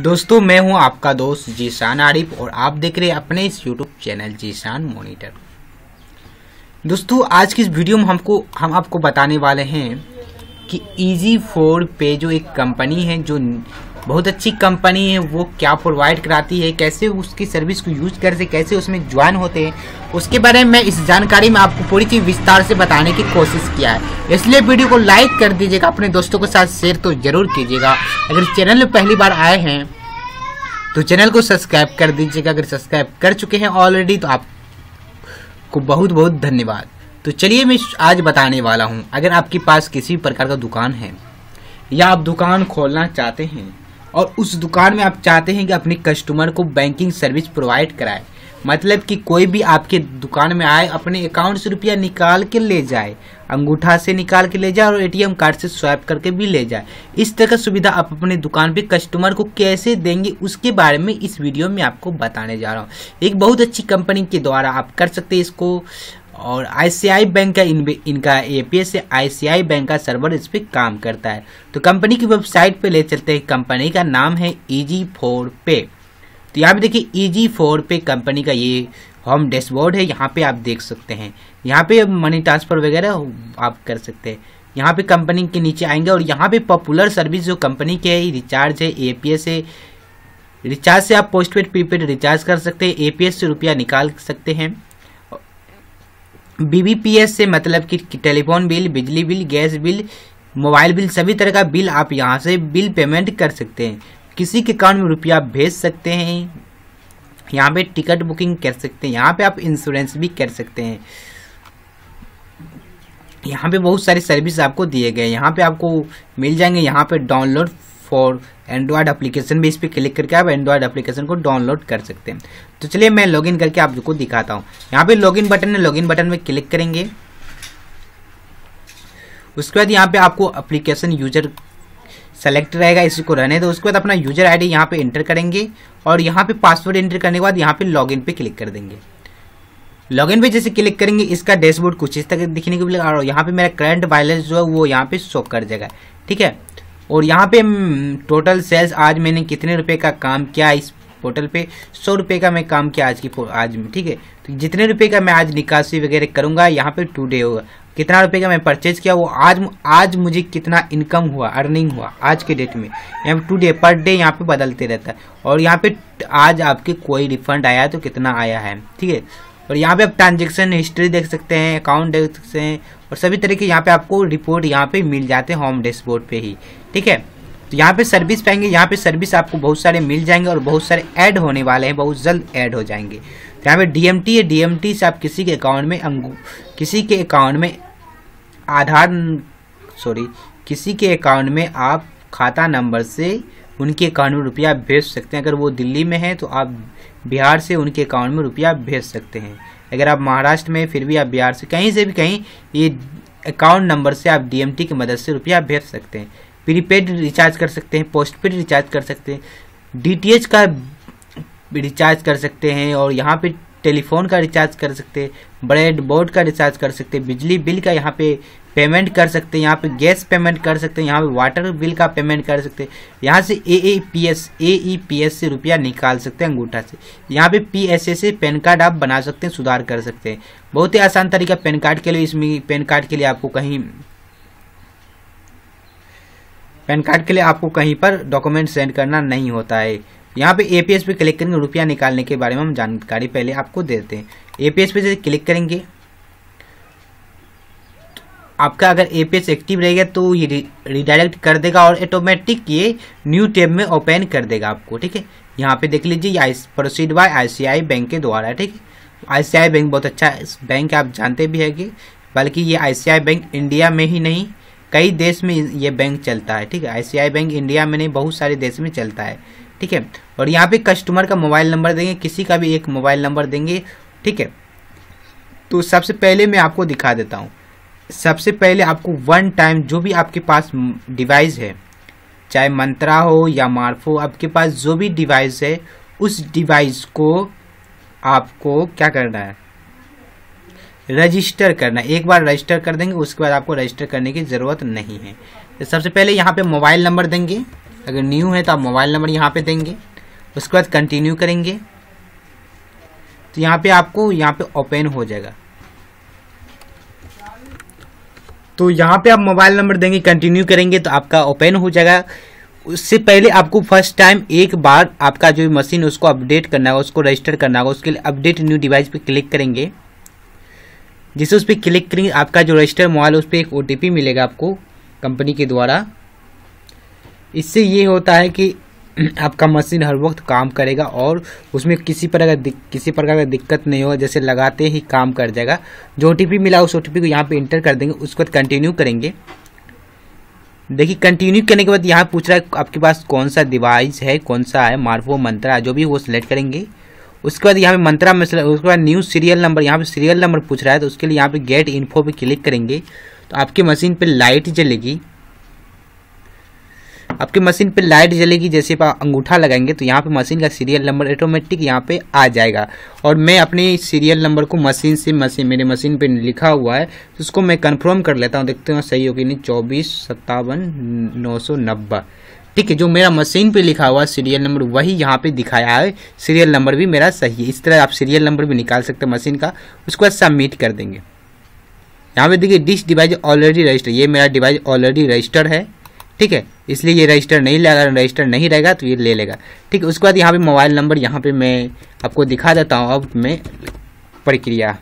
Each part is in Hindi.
दोस्तों, मैं हूँ आपका दोस्त जीशान आरिफ और आप देख रहे हैं अपने इस यूट्यूब चैनल जीशान मोनिटर दोस्तों, आज की इस वीडियो में हमको, हम आपको बताने वाले हैं कि इजी फोर पे जो एक कंपनी है, जो बहुत अच्छी कंपनी है, वो क्या प्रोवाइड कराती है, कैसे उसकी सर्विस को यूज़ करते कैसे उसमें ज्वाइन होते हैं, उसके बारे में मैं इस जानकारी में आपको पूरी चीज़ विस्तार से बताने की कोशिश किया है। इसलिए वीडियो को लाइक कर दीजिएगा, अपने दोस्तों के साथ शेयर तो ज़रूर कीजिएगा। अगर चैनल में पहली बार आए हैं तो चैनल को सब्सक्राइब कर दीजिएगा। अगर सब्सक्राइब कर चुके हैं ऑलरेडी तो आपको बहुत बहुत धन्यवाद। तो चलिए मैं आज बताने वाला हूँ, अगर आपके पास किसी प्रकार का दुकान है, या आप दुकान खोलना चाहते हैं और उस दुकान में आप चाहते हैं कि अपने कस्टमर को बैंकिंग सर्विस प्रोवाइड कराए। मतलब कि कोई भी आपके दुकान में आए, अपने अकाउंट से रुपया निकाल के ले जाए, अंगूठा से निकाल के ले जाए और एटीएम कार्ड से स्वैप करके भी ले जाए। इस तरह का सुविधा आप अपने दुकान पे कस्टमर को कैसे देंगे, उसके बारे में इस वीडियो में आपको बताने जा रहा हूँ। एक बहुत अच्छी कंपनी के द्वारा आप कर सकते हैं इसको। और आईसीआई बैंक का इन, इनका एपीएस से आईसीआई बैंक का सर्वर इस पर काम करता है। तो कंपनी की वेबसाइट पे ले चलते हैं। कंपनी का नाम है इजी फोर पे तो यहाँ पे देखिए इजी फोर पे कंपनी का ये होम डैशबोर्ड है। यहाँ पे आप देख सकते हैं। यहाँ पे मनी ट्रांसफ़र वगैरह आप कर सकते हैं। यहाँ पे कंपनी के नीचे आएँगे और यहाँ पे पॉपुलर सर्विस जो कंपनी के है रिचार्ज है एपीएस है। रिचार्ज से आप पोस्ट पेड प्रीपेड रिचार्ज कर सकते हैं। एपीएस से रुपया निकाल सकते हैं। बीबीपीएस से मतलब कि टेलीफोन बिल, बिजली bill, gas bill, mobile bill, सभी तरह का बिल आप यहाँ से बिल पेमेंट कर सकते हैं। किसी के अकाउंट में रुपया भेज सकते हैं। यहाँ पे टिकट बुकिंग कर सकते हैं। यहाँ पे आप इंश्योरेंस भी कर सकते हैं। यहाँ पे बहुत सारी सर्विस आपको दिए गए यहाँ पे आपको मिल जाएँगे। यहाँ पे डाउनलोड फॉर एंड्रॉयड एप्लीकेशन भी इस पर क्लिक करके आप एंड्रॉयड एप्लीकेशन को डाउनलोड कर सकते हैं। तो चलिए मैं लॉगिन करके आपको दिखाता हूँ। यहाँ पे लॉगिन बटन है लॉगिन बटन में क्लिक करेंगे। उसके बाद यहाँ पे आपको एप्लीकेशन यूज़र सेलेक्ट रहेगा, इसी को रहने दो उसके बाद अपना यूज़र आईडी यहाँ पे एंटर करेंगे और यहाँ पे पासवर्ड एंटर करने के बाद यहाँ पे लॉगिन पे क्लिक कर देंगे। लॉगिन पे जैसे क्लिक करेंगे, इसका डैशबोर्ड कुछ इस तरह दिखने को मिलेगा और यहाँ पे मेरा करंट बैलेंस जो है वो यहाँ पे शो कर जाएगा ठीक है? और यहाँ पे टोटल सेल्स आज मैंने कितने रुपए का काम किया इस पोर्टल पे? सौ रुपये का मैं काम किया आज की आज में, ठीक है? तो जितने रुपए का मैं आज निकासी वगैरह करूँगा, यहाँ पे टू डे होगा। कितना रुपए का मैं परचेज किया, वो आज आज मुझे कितना इनकम हुआ अर्निंग हुआ, आज के डेट में। यहाँ पे डे पर डे यहाँ पे बदलते रहता है। और यहाँ पे आज आपके कोई रिफंड आया तो कितना आया है, ठीक है? और यहाँ पे आप ट्रांजेक्शन हिस्ट्री देख सकते हैं अकाउंट देख सकते हैं और सभी तरह के यहाँ पे आपको रिपोर्ट यहाँ पे मिल जाते हैं होम डैशबोर्ड पे ही। ठीक है? तो यहाँ पे सर्विस पाएँगे, यहाँ पे सर्विस आपको बहुत सारे मिल जाएँगे और बहुत सारे ऐड होने वाले हैं, बहुत जल्द ऐड हो जाएँगे। तो यहाँ पे डीएमटी है डीएमटी से आप किसी के अकाउंट में किसी के अकाउंट में आधार सॉरी किसी के अकाउंट में आप खाता नंबर से उनके अकाउंट में रुपया भेज सकते हैं। अगर वो दिल्ली में है तो आप बिहार से उनके अकाउंट में रुपया भेज सकते हैं। अगर आप महाराष्ट्र में फिर भी आप बिहार से, कहीं से भी कहीं, ये अकाउंट नंबर से आप डीएमटी की मदद से रुपया भेज सकते हैं। प्रीपेड रिचार्ज कर सकते हैं पोस्ट पेड रिचार्ज कर सकते हैं डीटीएच का रिचार्ज कर सकते हैं और यहाँ पे टेलीफोन का रिचार्ज कर सकते हैं ब्रेड बोर्ड का रिचार्ज कर सकते हैं, बिजली बिल का यहाँ पे पेमेंट कर सकते हैं, यहाँ पे गैस पेमेंट कर सकते हैं, यहाँ पे वाटर बिल का पेमेंट कर सकते हैं। यहाँ से A A P S A E P S से रुपया निकाल सकते हैं अंगूठा से। यहाँ पे पी एस ए से पैन कार्ड आप बना सकते हैं, सुधार कर सकते हैं। बहुत ही आसान तरीका पैन कार्ड के लिए, इसमें पैन कार्ड के लिए आपको कहीं पैन कार्ड के लिए आपको कहीं पर डॉक्यूमेंट सेंड करना नहीं होता है। यहाँ पे एपीएस पे क्लिक करेंगे, रुपया निकालने के बारे में हम जानकारी पहले आपको देते हैं। एपीएस पे जैसे क्लिक करेंगे आपका अगर एपीएस एक्टिव रहेगा तो ये रिडायरेक्ट कर देगा और ऑटोमेटिक ये न्यू टैब में ओपन कर देगा आपको, ठीक है? यहाँ पे देख लीजिए I proceed by ICI bank के द्वारा, ठीक है? आईसीआई बैंक बहुत अच्छा बैंक आप जानते भी है कि बल्कि ये आईसीआई बैंक इंडिया में ही नहीं, कई देश में ये बैंक चलता है, ठीक है? आईसीआई बैंक इंडिया में नहीं, बहुत सारे देश में चलता है, ठीक है? और यहाँ पे कस्टमर का मोबाइल नंबर देंगे, किसी का भी एक मोबाइल नंबर देंगे, ठीक है? तो सबसे पहले मैं आपको दिखा देता हूँ। सबसे पहले आपको वन टाइम जो भी आपके पास डिवाइस है, चाहे मंत्रा हो या मार्फो, आपके पास जो भी डिवाइस है, उस डिवाइस को आपको क्या करना है? रजिस्टर करना एक बार रजिस्टर कर देंगे, उसके बाद आपको रजिस्टर करने की ज़रूरत नहीं है। तो सबसे पहले यहाँ पे मोबाइल नंबर देंगे। अगर न्यू है तो आप मोबाइल नंबर यहाँ पे देंगे। उसके बाद कंटिन्यू करेंगे। तो यहाँ पे आपको, यहाँ पे ओपन हो जाएगा। तो यहाँ पे आप मोबाइल नंबर देंगे कंटिन्यू करेंगे तो आपका ओपन हो जाएगा। उससे पहले आपको फ़र्स्ट टाइम एक बार आपका जो मशीन उसको अपडेट करना होगा, उसको रजिस्टर करना होगा, उसके लिए अपडेट न्यू डिवाइस पे क्लिक करेंगे। जिसे उस पर क्लिक करेंगे, आपका जो रजिस्टर मोबाइल उस पर एक ओटीपी मिलेगा आपको कंपनी के द्वारा। इससे ये होता है कि आपका मशीन हर वक्त काम करेगा और उसमें किसी प्रकार का किसी प्रकार का दिक्कत नहीं होगा जैसे लगाते ही काम कर जाएगा, जो OTP मिला उस ओटीपी को यहाँ पे इंटर कर देंगे, उसके बाद कंटिन्यू करेंगे। देखिए कंटिन्यू करने के बाद यहाँ पूछ रहा है, आपके पास कौन सा डिवाइस है कौन सा है मार्फो मंत्रा, जो भी वो सिलेक्ट करेंगे। उसके बाद यहाँ पे मंत्रा में उसके बाद न्यू सीरियल नंबर यहाँ पे सीरियल नंबर पूछ रहा है तो उसके लिए यहाँ पे गेट इन्फो पे क्लिक करेंगे। तो आपकी मशीन पे लाइट जलेगी। आपके मशीन पे लाइट जलेगी, जैसे आप अंगूठा लगाएँगे तो यहाँ पे मशीन का सीरियल नंबर ऑटोमेटिक यहाँ पे आ जाएगा। और मैं अपने सीरियल नंबर को मशीन से, मशीन, मेरे मशीन पे लिखा हुआ है तो उसको मैं कंफर्म कर लेता हूँ, देखते हैं सही होगी नहीं। चौबीस, सत्तावन, नौ सौ नब्बे। ठीक है, जो मेरा मशीन पे लिखा हुआ सीरियल नंबर वही यहाँ पे दिखाया है। सीरियल नंबर भी मेरा सही है। इस तरह आप सीरियल नंबर भी निकाल सकते हैं मशीन का, उसको बाद सबमिट कर देंगे। यहाँ पे देखिए डिश डिवाइस ऑलरेडी रजिस्टर ये मेरा डिवाइस ऑलरेडी रजिस्टर है। ठीक है? इसलिए ये रजिस्टर नहीं लेगा रजिस्टर नहीं रहेगा तो ये ले लेगा। ठीक है उसके बाद यहाँ पे मोबाइल नंबर यहाँ पे मैं आपको दिखा देता हूँ, अब मैं प्रक्रिया।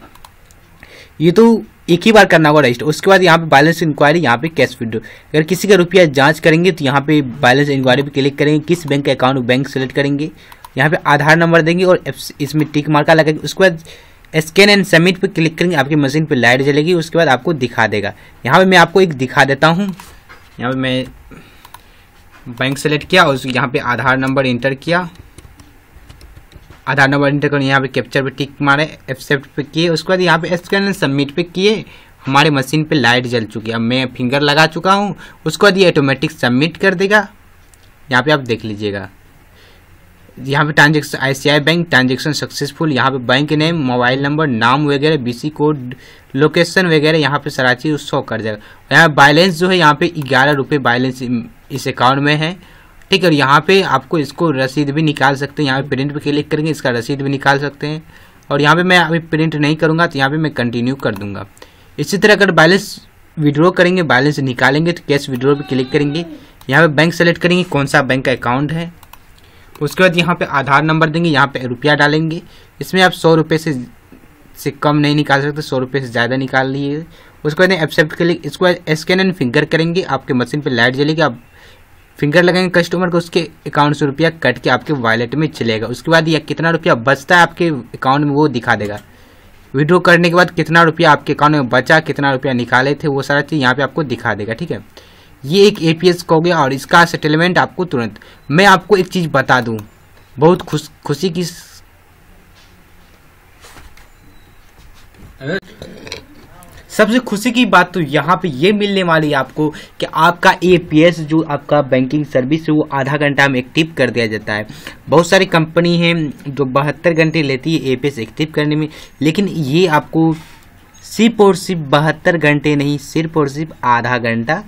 ये तो एक ही बार करना होगा रजिस्टर उसके बाद यहाँ पे बैलेंस इंक्वायरी यहाँ पे कैश विड्रो अगर किसी का रुपया जाँच करेंगे तो यहाँ पे बैलेंस इंक्वायरी पे क्लिक करेंगे, किस बैंक का अकाउंट बैंक सेलेक्ट करेंगे। यहाँ पे आधार नंबर देंगे और इसमें टिक मार्का लगेगा उसके बाद स्कैन एंड सबमिट पे क्लिक करेंगे, आपकी मशीन पे लाइट जलेगी, उसके बाद आपको दिखा देगा। यहाँ पे मैं आपको एक दिखा देता हूँ। यहाँ पे मैं बैंक सेलेक्ट किया और यहाँ पे आधार नंबर इंटर किया। आधार नंबर इंटर कर यहाँ पे कैप्चर पे टिक मारे एक्सेप्ट पे किए। उसके बाद यहाँ पे स्कैन सबमिट पे किए। हमारे मशीन पे लाइट जल चुकी है। अब मैं फिंगर लगा चुका हूँ। उसके बाद ये ऑटोमेटिक सबमिट कर देगा। यहाँ पे आप देख लीजिएगा। यहाँ पे ट्रांजेक्शन आई बैंक ट्रांजेक्शन सक्सेसफुल यहाँ पे बैंक नेम मोबाइल नंबर नाम वगैरह बीसी कोड लोकेशन वगैरह यहाँ पे सारा चीज़ शो कर जाएगा यहाँ बैलेंस जो है, यहाँ पे ग्यारह रुपये बैलेंस इस अकाउंट में है। ठीक है, और यहाँ पे आपको इसको रसीद भी निकाल सकते हैं। यहाँ पे प्रिंट पे क्लिक करेंगे, इसका रसीद भी निकाल सकते हैं। और यहाँ पे मैं अभी प्रिंट नहीं करूँगा तो यहाँ पे मैं कंटिन्यू कर दूँगा। इसी तरह अगर बैलेंस विड्रॉ करेंगे बैलेंस निकालेंगे तो कैश विड्रॉ पे क्लिक करेंगे। यहाँ पे बैंक सेलेक्ट करेंगे, कौन सा बैंक का अकाउंट है। उसके बाद यहाँ पे आधार नंबर देंगे, यहाँ पे रुपया डालेंगे। इसमें आप सौ रुपये से से कम नहीं निकाल सकते, सौ रुपये से ज़्यादा निकाल लिए। उसके बाद एक्सेप्ट के लिए, इसको स्कैन एंड फिंगर करेंगे, आपके मशीन पे लाइट जलेगी, आप फिंगर लगाएँगे कस्टमर को, उसके अकाउंट से रुपया कट के आपके वॉलेट में चलेगा। उसके बाद यह कितना रुपया बचता है आपके अकाउंट में, वो दिखा देगा। विड्रॉ करने के बाद कितना रुपया आपके अकाउंट में बचा, कितना रुपया निकाले थे, वो सारा चीज़ यहाँ पे आपको दिखा देगा, ठीक है? ये एक एपीएस का हो गया और इसका सेटलमेंट आपको तुरंत। मैं आपको एक चीज़ बता दूँ। बहुत खुश, खुशी की सबसे खुशी की बात तो यहाँ पे ये मिलने वाली है आपको कि आपका एपीएस जो आपका बैंकिंग सर्विस है, वो आधा घंटा में एक्टिव कर दिया जाता है। बहुत सारी कंपनी है जो बहत्तर घंटे लेती है एपीएस एक्टिव करने में, लेकिन ये आपको सिर्फ़ और सिर्फ़ बहत्तर घंटे नहीं, सिर्फ़ और सिर्फ़ आधा घंटा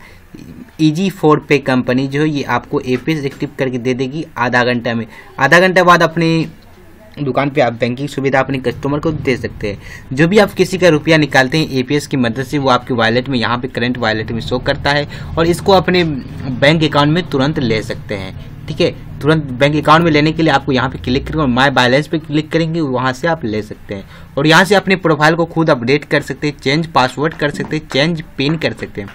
ईजी फोर पे कंपनी जो है, ये आपको एपीएस एक्टिव करके दे देगी आधा घंटा में। आधा घंटा बाद अपने दुकान पे आप बैंकिंग सुविधा अपने कस्टमर को दे सकते हैं। जो भी आप किसी का रुपया निकालते हैं एपीएस की मदद से, वो आपके वॉलेट में, यहाँ पे करंट वॉलेट में शो करता है और इसको अपने बैंक अकाउंट में तुरंत ले सकते हैं। ठीक है? तुरंत बैंक अकाउंट में लेने के लिए आपको यहाँ पे क्लिक करेंगे और माई बैलेंस पे क्लिक करेंगे, वहाँ से आप ले सकते हैं। और यहाँ से अपने प्रोफ़ाइल को खुद अपडेट कर सकते हैं चेंज पासवर्ड कर सकते हैं चेंज पिन कर सकते हैं।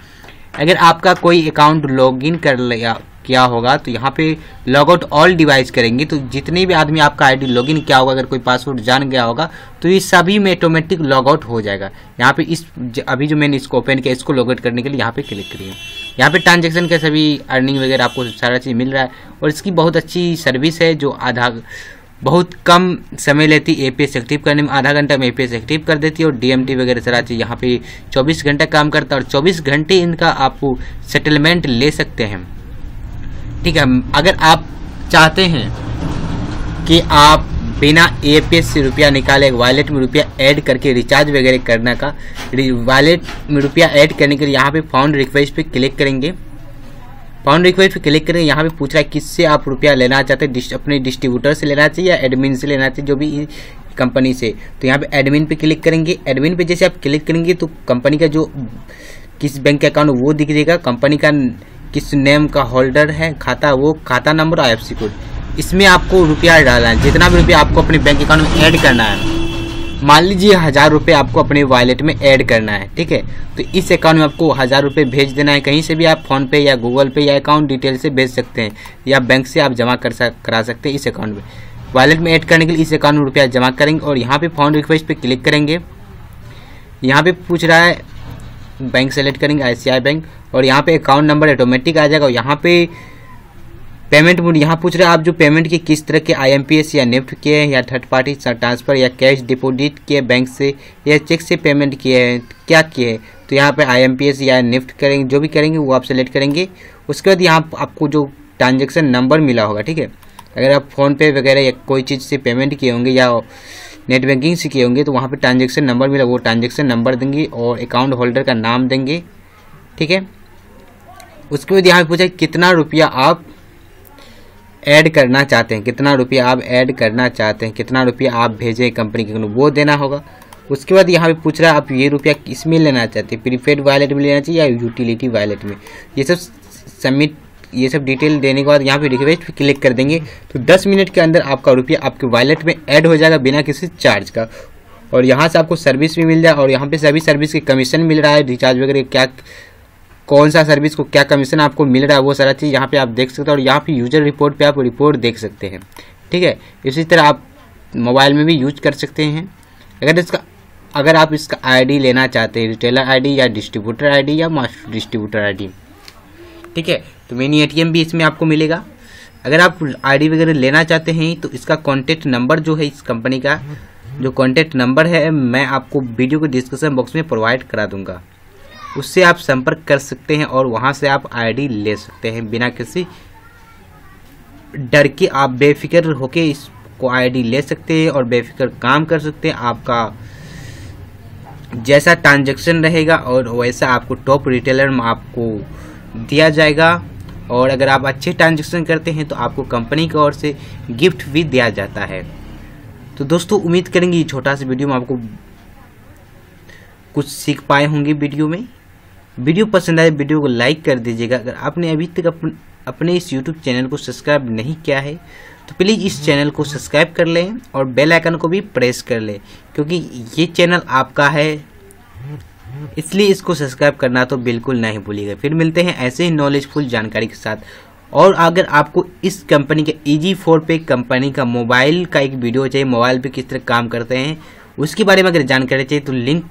अगर आपका कोई अकाउंट लॉगिन कर लिया, किया होगा तो यहाँ पे लॉग आउट ऑल डिवाइस करेंगे तो जितने भी आदमी आपका आईडी लॉगिन किया होगा, अगर कोई पासवर्ड जान गया होगा तो ये सभी में ऑटोमेटिक लॉग आउट हो जाएगा। यहाँ पे इस अभी जो मैंने इसको ओपन किया, इसको लॉग आउट करने के लिए यहाँ पे क्लिक करिए। यहाँ पे ट्रांजेक्शन के सभी अर्निंग वगैरह आपको सारा चीज़ मिल रहा है, और इसकी बहुत अच्छी सर्विस है जो आधा बहुत कम समय लेती ए पी एस एक्टिव करने में, आधा घंटा में ए पी एस एक्टिव कर देती है और डी एम टी वगैरह सारा चीज़ यहाँ पे 24 घंटा काम करता है और 24 घंटे इनका आप सेटलमेंट ले सकते हैं। ठीक है, अगर आप चाहते हैं कि आप बिना ए पी एस से रुपया निकाले वॉलेट में रुपया ऐड करके रिचार्ज वगैरह करने का वॉलेट में रुपया ऐड करने के लिए यहाँ पे फाउंड रिक्वेस्ट पे क्लिक करेंगे। फाउंड रिक्वेस्ट पे क्लिक करें। यहाँ पे पूछ रहा है किससे आप रुपया लेना चाहते हैं? डिस्ट, अपने डिस्ट्रीब्यूटर से लेना चाहिए या एडमिन से लेना चाहिए जो भी कंपनी से? तो यहाँ पे एडमिन पे क्लिक करेंगे। एडमिन पे जैसे आप क्लिक करेंगे तो कंपनी का जो किस बैंक का अकाउंट वो दिख जाएगा। कंपनी का किस नेम का होल्डर है खाता वो खाता नंबर आई एफ़ कोड इसमें आपको रुपया डालना है। जितना भी रुपया आपको अपने बैंक अकाउंट में ऐड करना है मान लीजिए हज़ार रुपये आपको अपने वॉलेट में ऐड करना है, ठीक है? तो इस अकाउंट में आपको हज़ार रुपये भेज देना है। कहीं से भी आप फ़ोन पे या गूगल पे या अकाउंट डिटेल से भेज सकते हैं, या बैंक से आप जमा कर सक, करा सकते हैं इस अकाउंट में। वॉलेट में ऐड करने के लिए इस अकाउंट में रुपया जमा करेंगे और यहाँ पे फ़ोन रिक्वेस्ट पे क्लिक करेंगे। यहाँ पे पूछ रहा है बैंक सेलेक्ट करेंगे आई बैंक और यहाँ पे अकाउंट नंबर ऑटोमेटिक आ जाएगा और यहाँ पे पेमेंट मोड यहाँ पूछ रहे हैं आप जो पेमेंट की किस तरह के आईएमपीएस या निफ्ट किए हैं या थर्ड पार्टी ट्रांसफ़र या कैश डिपॉजिट किए बैंक से या चेक से पेमेंट किए हैं, क्या किए हैं? तो यहाँ पे आईएमपीएस या निफ्ट करेंगे, जो भी करेंगे वो आप सेलेक्ट करेंगे। उसके बाद यहाँ आपको जो ट्रांजेक्शन नंबर मिला होगा, ठीक है? अगर आप फ़ोनपे वगैरह या कोई चीज़ से पेमेंट किए होंगे या नेट बैंकिंग से किए होंगे तो वहाँ पे ट्रांजेक्शन नंबर मिला, वो ट्रांजेक्शन नंबर देंगे और अकाउंट होल्डर का नाम देंगे, ठीक है? उसके बाद यहाँ पूछा कितना रुपया आप ऐड करना चाहते हैं, कितना रुपया आप ऐड करना चाहते हैं, कितना रुपया आप भेजें कंपनी के वो देना होगा। उसके बाद यहाँ पे पूछ रहा है, आप ये रुपया किसमें लेना चाहते हैं? प्रीपेड वॉलेट में लेना चाहिए या यूटिलिटी वॉलेट में? ये सब सबमिट ये सब डिटेल देने के बाद यहाँ पे रिक्वेस्ट पे क्लिक कर देंगे। तो 10 मिनट के अंदर आपका रुपया आपके वॉलेट में ऐड हो जाएगा बिना किसी चार्ज का। और यहाँ से आपको सर्विस भी मिल जाए और यहाँ पे सभी सर्विस के कमीशन मिल रहा है रिचार्ज वगैरह क्या कौन सा सर्विस को क्या कमीशन आपको मिल रहा है, वो सारा चीज़ यहाँ पे आप देख सकते हैं और यहाँ पे यूज़र रिपोर्ट पे आप रिपोर्ट देख सकते हैं। ठीक है? इसी तरह आप मोबाइल में भी यूज़ कर सकते हैं। अगर इसका, अगर आप इसका आईडी लेना चाहते हैं रिटेलर आईडी या डिस्ट्रीब्यूटर आईडी या मास्टर डिस्ट्रीब्यूटर आईडी ठीक है? तो मिनी एटीएम भी इसमें आपको मिलेगा। अगर आप आईडी वगैरह लेना चाहते हैं तो इसका कॉन्टेक्ट नंबर जो है इस कंपनी का, जो कॉन्टेक्ट नंबर है, मैं आपको वीडियो के डिस्क्रिप्शन बॉक्स में प्रोवाइड करा दूँगा। उससे आप संपर्क कर सकते हैं और वहाँ से आप आईडी ले सकते हैं बिना किसी डर के। आप बेफिक्र होके इसको आईडी ले सकते हैं और बेफिक्र काम कर सकते हैं। आपका जैसा ट्रांजेक्शन रहेगा और वैसा आपको टॉप रिटेलर में आपको दिया जाएगा। और अगर आप अच्छे ट्रांजेक्शन करते हैं तो आपको कंपनी की ओर से गिफ्ट भी दिया जाता है। तो दोस्तों, उम्मीद करेंगे ये छोटा सा वीडियो में आपको कुछ सीख पाए होंगे वीडियो में। वीडियो पसंद आए वीडियो को लाइक कर दीजिएगा। अगर आपने अभी तक अपन, अपने इस यूट्यूब चैनल को सब्सक्राइब नहीं किया है तो प्लीज़ इस चैनल को सब्सक्राइब कर लें और बेल आइकन को भी प्रेस कर लें क्योंकि ये चैनल आपका है। इसलिए इसको सब्सक्राइब करना तो बिल्कुल नहीं भूलिएगा। फिर मिलते हैं ऐसे ही नॉलेजफुल जानकारी के साथ। और अगर आपको इस कंपनी के ईजी फोर पे कंपनी का मोबाइल का एक वीडियो चाहिए मोबाइल पे किस तरह काम करते हैं उसके बारे में अगर जानकारी चाहिए तो लिंक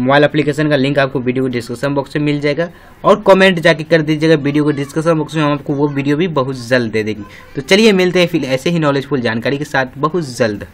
मोबाइल एप्लीकेशन का लिंक आपको वीडियो को डिस्क्रिप्शन बॉक्स में मिल जाएगा और कमेंट जाके कर दीजिएगा वीडियो को डिस्क्रिप्शन बॉक्स में, हम आपको वो वीडियो भी बहुत जल्द दे देगी। तो चलिए मिलते हैं फिर ऐसे ही नॉलेजफुल जानकारी के साथ, बहुत जल्द।